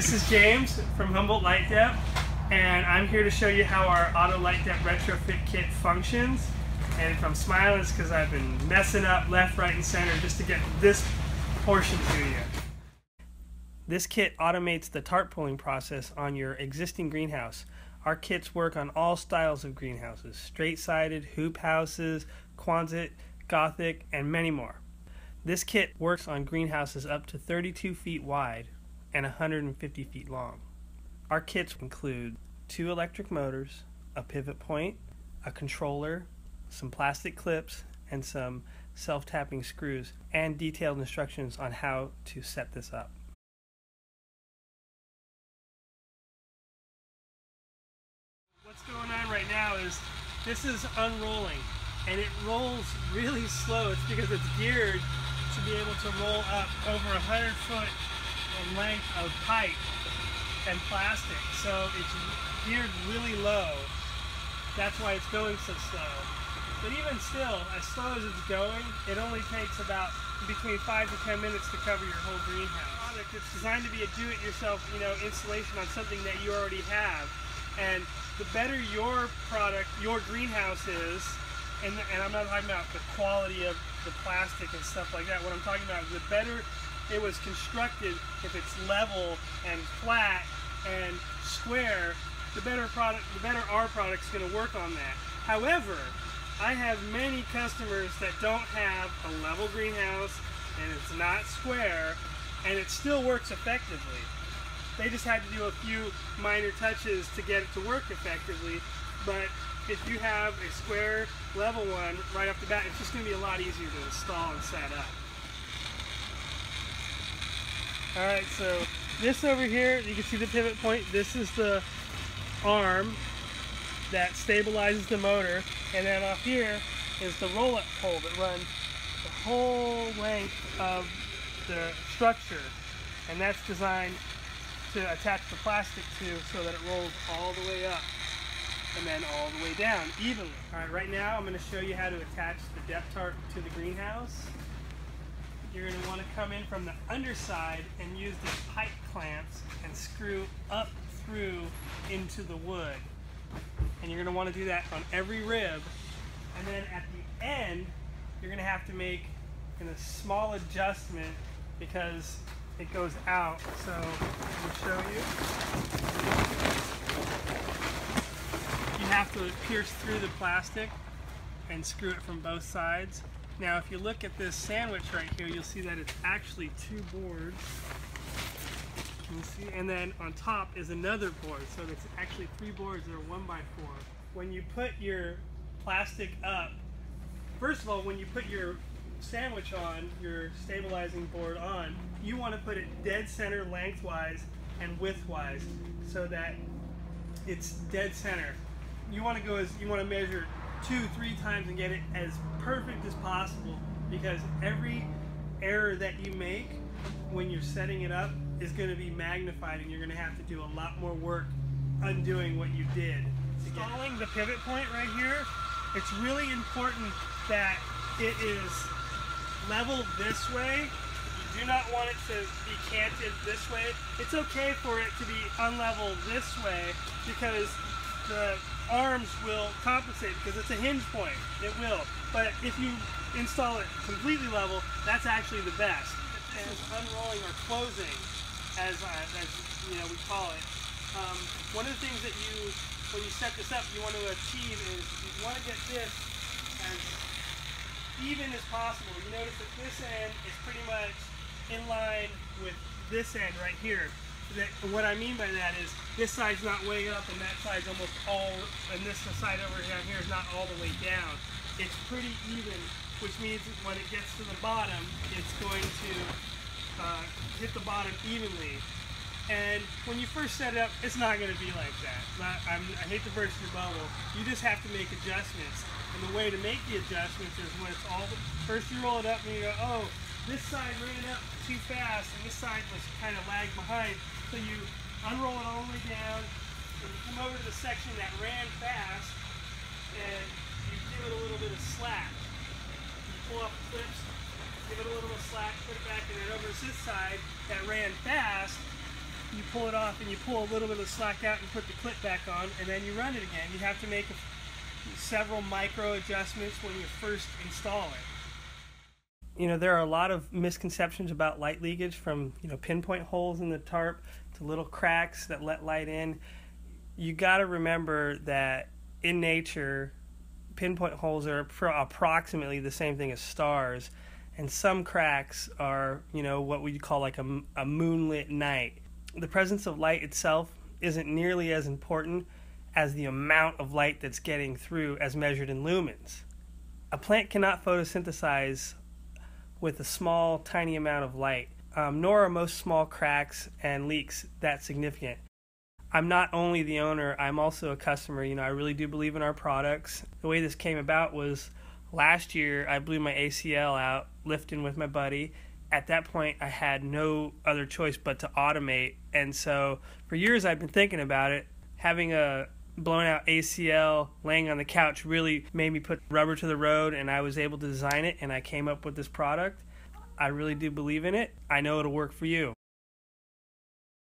this is James from Humboldt Light Dep, and I'm here to show you how our Auto Light Dep retrofit kit functions. And if I'm smiling, it's because I've been messing up left, right, and center just to get this portion to you. This kit automates the tarp pulling process on your existing greenhouse. Our kits work on all styles of greenhouses straight-sided, hoop houses, Quonset, Gothic, and many more. This kit works on greenhouses up to 32 feet wide and 150 feet long. Our kits include two electric motors, a pivot point, a controller, some plastic clips, and some self-tapping screws, and detailed instructions on how to set this up. What's going on right now is this is unrolling and it rolls really slow. It's because it's geared to be able to roll up over a hundred foot in length of pipe and plastic. So it's geared really low. That's why it's going so slow. But even still, as slow as it's going, it only takes about between five to ten minutes to cover your whole greenhouse. Product It's designed to be a do-it-yourself, you know, installation on something that you already have. And the better your product, your greenhouse is, and, and I'm not talking about the quality of the plastic and stuff like that. What I'm talking about is the better it was constructed, if it's level and flat and square, the better product, the better our product's going to work on that. However, I have many customers that don't have a level greenhouse and it's not square and it still works effectively. They just had to do a few minor touches to get it to work effectively, but if you have a square level one right off the bat, it's just going to be a lot easier to install and set up. Alright, so this over here, you can see the pivot point. This is the arm that stabilizes the motor. And then off here is the roll-up pole that runs the whole length of the structure. And that's designed to attach the plastic to so that it rolls all the way up and then all the way down evenly. All right, right now I'm going to show you how to attach the dep tarp to the greenhouse. You're going to want to come in from the underside and use these pipe clamps and screw up through into the wood. And you're going to want to do that on every rib. And then at the end, you're going to have to make a small adjustment because it goes out. So let show you. You have to pierce through the plastic and screw it from both sides. Now if you look at this sandwich right here, you'll see that it's actually two boards. See, and then on top is another board, so it's actually three boards that are one by four. When you put your plastic up, first of all, when you put your sandwich on, your stabilizing board on, you want to put it dead center lengthwise and widthwise so that it's dead center. You want to go as you want to measure two, three times and get it as perfect as possible because every error that you make when you're setting it up is going to be magnified and you're going to have to do a lot more work undoing what you did. Installing the pivot point right here, it's really important that it is level this way. You do not want it to be canted this way. It's okay for it to be unlevel this way because the arms will compensate because it's a hinge point. It will. But if you install it completely level, that's actually the best. This is unrolling or closing, as, as you know we call it. Um, one of the things that you, when you set this up, you want to achieve is you want to get this as even as possible. You notice that this end is pretty much in line with this end right here that, what I mean by that is this side's not way up and that side's almost all, and this side over down here is not all the way down. It's pretty even, which means when it gets to the bottom, it's going to uh, hit the bottom evenly. And when you first set it up, it's not going to be like that. Not, i hate to burst your bubble. You just have to make adjustments. And the way to make the adjustments is when it's all, first you roll it up and you go, oh, this side ran up too fast and this side was kind of lagged behind. So you unroll it all the way down and you come over to the section that ran fast and you give it a little bit of slack. You pull off the clips, give it a little bit of slack, put it back, and then over to this side that ran fast, you pull it off and you pull a little bit of slack out and put the clip back on, and then you run it again. You have to make several micro adjustments when you first install it. You know, there are a lot of misconceptions about light leakage from, you know, pinpoint holes in the tarp to little cracks that let light in. You got to remember that in nature, pinpoint holes are approximately the same thing as stars and some cracks are you know what we call like a, a moonlit night the presence of light itself isn't nearly as important as the amount of light that's getting through as measured in lumens a plant cannot photosynthesize with a small tiny amount of light um, nor are most small cracks and leaks that significant I'm not only the owner, I'm also a customer. You know, I really do believe in our products. The way this came about was last year I blew my ACL out lifting with my buddy. At that point, I had no other choice but to automate. And so for years, I've been thinking about it. Having a blown out ACL laying on the couch really made me put rubber to the road, and I was able to design it, and I came up with this product. I really do believe in it. I know it'll work for you.